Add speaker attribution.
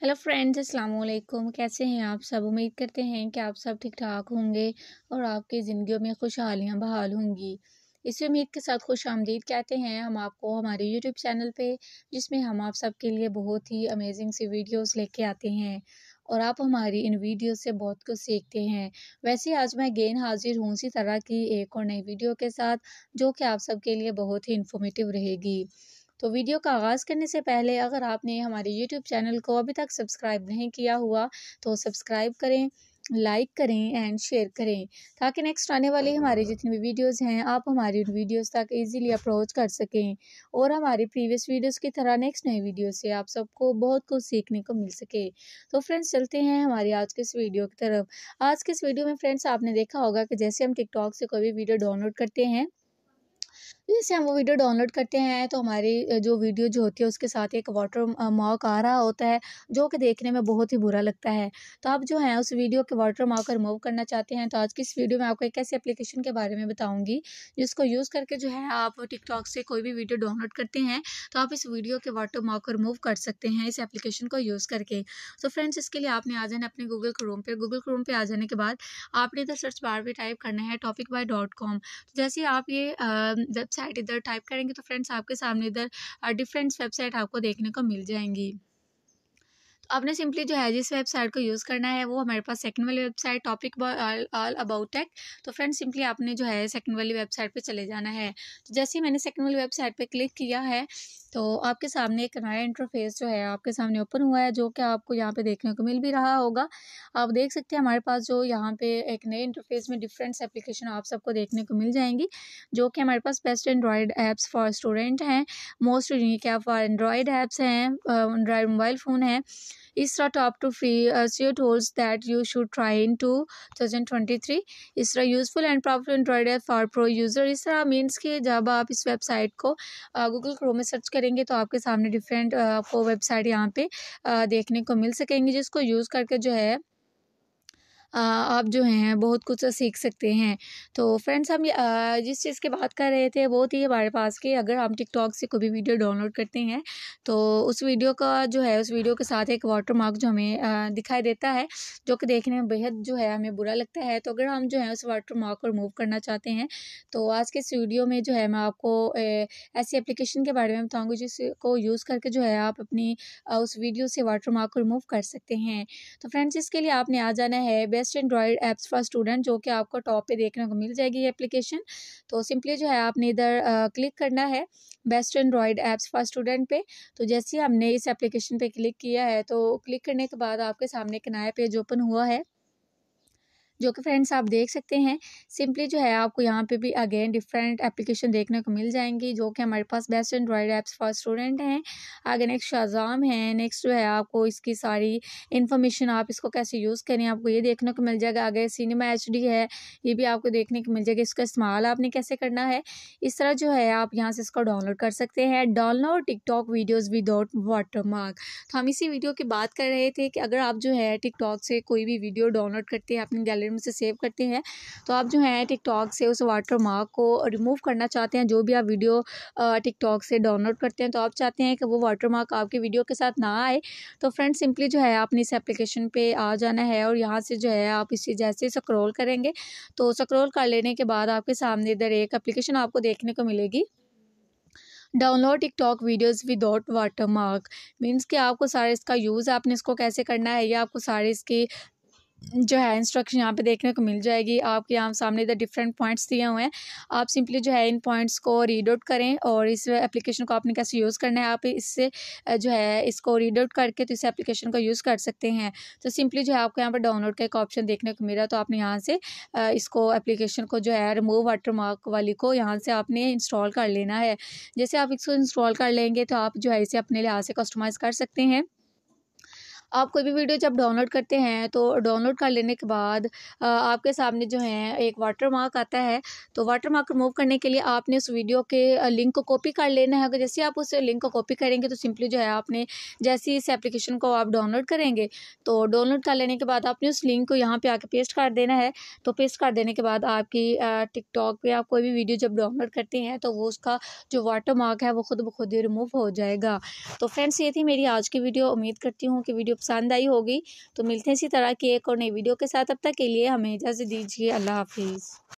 Speaker 1: Hello friends अस्सलाम वालेकुम कैसे हैं आप सब? उम्मीद करते हैं कि आप सब ठीक ठाक होंगे और आपकी ज़िंदगियों में खुशहालियाँ बहाल होंगी। इसी उम्मीद के साथ खुश आमदीद कहते हैं, हम आपको हमारे यूट्यूब चैनल पे, जिसमें हम आप सब के लिए बहुत ही अमेजिंग सी वीडियोस लेके आते हैं और आप हमारी इन वीडियो से बहुत कुछ सीखते हैं। वैसे आज मैं गेन हाजिर हूँ इसी तरह की एक और नई वीडियो के साथ, जो कि आप सबके लिए बहुत ही इन्फॉर्मेटिव रहेगी। तो वीडियो का आगाज़ करने से पहले अगर आपने हमारे यूट्यूब चैनल को अभी तक सब्सक्राइब नहीं किया हुआ तो सब्सक्राइब करें, लाइक करें एंड शेयर करें, ताकि नेक्स्ट आने वाली हमारी जितनी भी वीडियोस हैं, आप हमारी उन वीडियोस तक इजीली अप्रोच कर सकें और हमारे प्रीवियस वीडियोस की तरह नेक्स्ट नई वीडियो से आप सबको बहुत कुछ सीखने को मिल सके। तो फ्रेंड्स चलते हैं हमारी आज के इस वीडियो की तरफ़। आज के इस वीडियो में फ्रेंड्स आपने देखा होगा कि जैसे हम टिकटॉक से कोई भी वीडियो डाउनलोड करते हैं जैसे हम वो वीडियो डाउनलोड करते हैं तो हमारी जो वीडियो जो होती है, उसके साथ एक वाटर मार्क आ रहा होता है, जो कि देखने में बहुत ही बुरा लगता है। तो आप जो है, उस वीडियो के वाटर मार्क को रिमूव करना चाहते हैं तो आज की इस वीडियो में आपको एक ऐसी एप्लीकेशन के बारे में बताऊँगी, जिसको यूज़ करके जो है, आप टिकटॉक से कोई भी वीडियो डाउनलोड करते हैं तो आप इस वीडियो के वाटर मार्क को रिमूव कर सकते हैं, इस एप्लीकेशन को यूज़ करके। तो फ्रेंड्स, इसके लिए आपने आ जाना अपने गूगल क्रोम पर गूगल क्रोम पर आ जाने के बाद, आपने इधर सर्च बार भी टाइप करना है टॉपिक बाई डॉट कॉम जैसे आप ये वेबसाइट इधर टाइप करेंगे तो फ्रेंड्स आपके सामने इधर डिफरेंट्स वेबसाइट आपको देखने को मिल जाएँगी। आपने सिंपली जो है, जिस वेबसाइट को यूज़ करना है, वो हमारे पास सेकंड वाली website topic all about tech तो फ्रेंड सिंपली आपने जो है सेकंड वाली वेबसाइट पे चले जाना है। तो जैसे ही मैंने सेकंड वाली वेबसाइट पे क्लिक किया है तो आपके सामने एक नया इंटरफेस जो है, आपके सामने ओपन हुआ है, जो कि आपको यहाँ पे देखने को मिल भी रहा होगा। आप देख सकते हैं, हमारे पास जो यहाँ पे एक नए इंटरफेस में डिफरेंट एप्लीकेशन आप सबको देखने को मिल जाएँगी, जो कि हमारे पास best Android apps for student हैं। Most unique app for Android apps हैं एंड्रॉयड मोबाइल फ़ोन है। इस तरह top two free see holes that you should try in two thousand twenty three इस तरह useful and proper Android for pro user इस तरह means कि जब आप इस वेबसाइट को गूगल क्रोम में सर्च करेंगे तो आपके सामने डिफरेंट आपको वेबसाइट यहाँ पे देखने को मिल सकेंगी जिसको यूज़ करके जो है आप जो हैं, बहुत कुछ सीख सकते हैं। तो फ्रेंड्स हम जिस चीज़ की बात कर रहे थे, वो थी हमारे पास कि अगर हम टिकटॉक से कोई भी वीडियो डाउनलोड करते हैं तो उस वीडियो का जो है, उस वीडियो के साथ एक वाटर मार्क जो हमें दिखाई देता है, जो कि देखने में बेहद जो है हमें बुरा लगता है। तो अगर हम जो है उस वाटर मार्क को रिमूव करना चाहते हैं तो आज के इस वीडियो में जो है मैं आपको ऐसी एप्लीकेशन के बारे में बताऊँगी जिसको यूज़ करके जो है आप अपनी उस वीडियो से वाटर मार्क को रिमूव कर सकते हैं। तो फ्रेंड्स इसके लिए आपने आ जाना है best Android apps for student जो कि आपको टॉप पे देखने को मिल जाएगी ये एप्लीकेशन तो सिंपली जो है आपने इधर क्लिक करना है best Android apps for student पे. तो जैसे ही हमने इस एप्लीकेशन पे क्लिक किया है तो क्लिक करने के बाद आपके सामने एक नया पेज ओपन हुआ है। जो कि फ्रेंड्स आप देख सकते हैं। सिंपली जो है, आपको यहाँ पे भी अगेन डिफरेंट एप्लीकेशन देखने को मिल जाएँगी, जो कि हमारे पास best Android apps for student हैं। आगे नेक्स्ट शाजाम है नेक्स्ट जो है आपको इसकी सारी इन्फॉर्मेशन आप इसको कैसे यूज़ करें, आपको ये देखने को मिल जाएगा। आगे सिनेमा एचडी है, ये भी आपको देखने को मिल जाएगा, इसका इस्तेमाल आपने कैसे करना है। इस तरह जो है, आप यहाँ से इसको डाउनलोड कर सकते हैं। Download TikTok videos without watermark तो हम इसी वीडियो की बात कर रहे थे कि अगर आप जो है टिकटॉक से कोई भी वीडियो डाउनलोड करते हैं, अपनी गैलरी में से सेव करते हैं। तो आप जो है टिकटॉक से उस वाटर मार्क को रिमूव करना चाहते हैं, जो भी आप वीडियो टिकटॉक से डाउनलोड करते हैं तो आप चाहते हैं कि वो वाटर मार्क आपके वीडियो के साथ ना आए। तो फ्रेंड सिंपली जो है आपने इस एप्लीकेशन पे आ जाना है और यहाँ से जो है आप इसी जैसे स्क्रॉल करेंगे तो स्क्रॉल कर लेने के बाद आपके सामने इधर एक एप्लीकेशन आपको देखने को मिलेगी। Download TikTok videos without watermark means कि आपको सारे इसका यूज़ आपने इसको कैसे करना है, या आपको सारे इसकी जो है इंस्ट्रक्शन यहाँ पे देखने को मिल जाएगी। आपके यहाँ सामने इधर डिफरेंट पॉइंट्स दिए हुए हैं। आप सिंपली जो है इन पॉइंट्स को रीड आउट करें और इस एप्लीकेशन को आपने कैसे यूज़ करना है, आप इससे जो है इसको रीड आउट करके तो इस एप्लीकेशन को यूज़ कर सकते हैं। तो सिंपली जो है आपको यहाँ पर डाउनलोड का एक ऑप्शन देखने को मिला तो आपने यहाँ से इसको एप्लीकेशन को जो है रिमूव वाटर मार्क वाली को यहाँ से आपने इंस्टॉल कर लेना है। जैसे आप इसको इंस्टॉल कर लेंगे तो आप जो है इसे अपने लिहाज से कस्टमाइज़ कर सकते हैं। आप कोई भी वीडियो जब डाउनलोड करते हैं तो डाउनलोड कर लेने के बाद आपके सामने जो है एक वाटर मार्क आता है। तो वाटर मार्क रिमूव करने के लिए आपने उस वीडियो के लिंक को कॉपी कर लेना है। अगर जैसे आप उस लिंक को कॉपी करेंगे तो सिंपली जो है आपने जैसे इस एप्लीकेशन को आप डाउनलोड करेंगे तो डाउनलोड कर लेने के बाद आपने उस लिंक को यहाँ पर आके पेस्ट कर देना है। तो पेस्ट कर देने के बाद आपकी टिकटॉक पर आप कोई भी वीडियो जब डाउनलोड करते हैं तो वो उसका जो वाटर मार्क है, वो खुद ब खुद ही रिमूव हो जाएगा। तो फ्रेंड्स ये थी मेरी आज की वीडियो। उम्मीद करती हूँ कि वीडियो पसंद आई होगी तो मिलते हैं इसी तरह की एक और नई वीडियो के साथ। अब तक के लिए हमें इजाज़त दीजिए। अल्लाह हाफिज़।